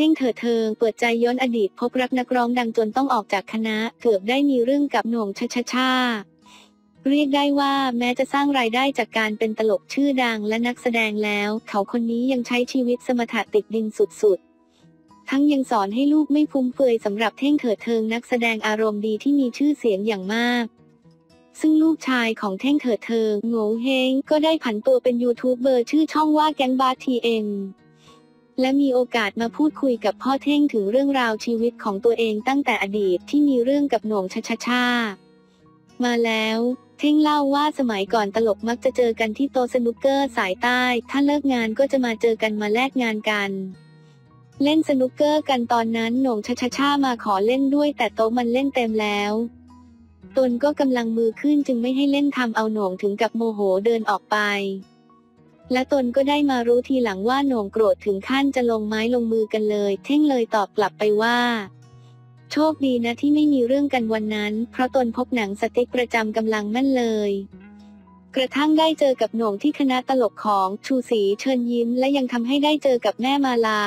เท่งเถิดเทิง เปิดใจย้อนอดีตพบรักนักร้องดังจนต้องออกจากคณะ เกือบได้มีเรื่องกับหน่งชชชาเรียกได้ว่าแม้จะสร้างรายได้จากการเป็นตลกชื่อดังและนักแสดงแล้ว เขาคนนี้ยังใช้ชีวิตสมถะติดดินสุดๆ ทั้งยังสอนให้ลูกไม่ฟุ้มเฟือยสำหรับเท่งเถิดเทิงนักแสดงอารมณ์ดีที่มีชื่อเสียงอย่างมาก ซึ่งลูกชายของเท่งเถิดเทิงโง่เฮงก็ได้ผันตัวเป็นยูทูบเบอร์ชื่อช่องว่าแก๊งบาทีเอ็ม และมีโอกาสมาพูดคุยกับพ่อเท่งถึงเรื่องราวชีวิตของตัวเองตั้งแต่อดีตที่มีเรื่องกับโหน่งชะชะช่ามาแล้ว เท่งเล่าว่าสมัยก่อนตลกมักจะเจอกันที่โต๊ะสนุกเกอร์สายใต้ ถ้าเลิกงานก็จะมาเจอกันมาแลกงานกัน เล่นสนุกเกอร์กันตอนนั้นโหน่งชะชะช่ามาขอเล่นด้วย แต่โต๊ะมันเล่นเต็มแล้วตนก็กำลังมือขึ้นจึงไม่ให้เล่นทำเอาโหน่งถึงกับโมโหเดินออกไป และตนก็ได้มารู้ทีหลังว่าโหน่งโกรธถึงขั้นจะลงไม้ลงมือกันเลย เท่งเลยตอบกลับไปว่า โชคดีนะที่ไม่มีเรื่องกันวันนั้น เพราะตนพบหนังสติ๊กประจำกำลังแม่นเลย กระทั่งได้เจอกับโหน่งที่คณะตลกของชูศรีเชิญยิ้ม และยังทำให้ได้เจอกับแม่มาลา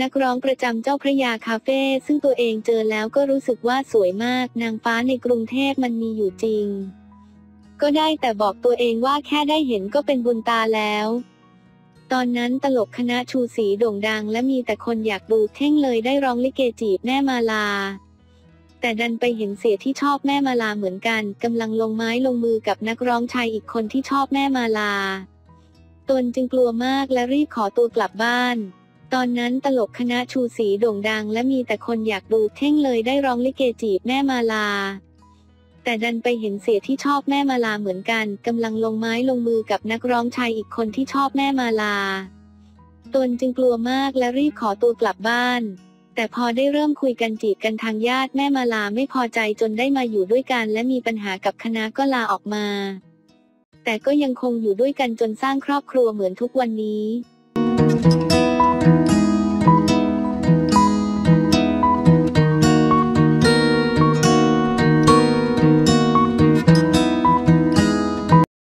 นักร้องประจำเจ้าพระยาคาเฟ่ซึ่งตัวเองเจอแล้วก็รู้สึกว่าสวยมาก นางฟ้าในกรุงเทพมันมีอยู่จริง ก็ได้แต่บอกตัวเองว่าแค่ได้เห็นก็เป็นบุญตาแล้ว ตอนนั้นตลกคณะชูศรีโด่งดัง และมีแต่คนอยากดูเท่งเลยได้ร้องลิเกจีบแม่มาลา แต่ดันไปเห็นเสียที่ชอบแม่มาลาเหมือนกันกำลังลงไม้ลงมือกับนักร้องชายอีกคนที่ชอบแม่มาลา ตนจึงกลัวมากและรีบขอตัวกลับบ้านตอนนั้นตลกคณะชูศรีโด่งดัง และมีแต่คนอยากดูเท่งเลยได้ร้องลิเกจีบแม่มาลา แต่ดันไปเห็นเสียที่ชอบแม่มาลาเหมือนกันกำลังลงไม้ลงมือกับนักร้องชายอีกคนที่ชอบแม่มาลา ตนจึงกลัวมากและรีบขอตัวกลับบ้าน แต่พอได้เริ่มคุยกันจีบกันทางญาติแม่มาลาไม่พอใจจนได้มาอยู่ด้วยกัน และมีปัญหากับคณะก็ลาออกมา แต่ก็ยังคงอยู่ด้วยกันจนสร้างครอบครัวเหมือนทุกวันนี้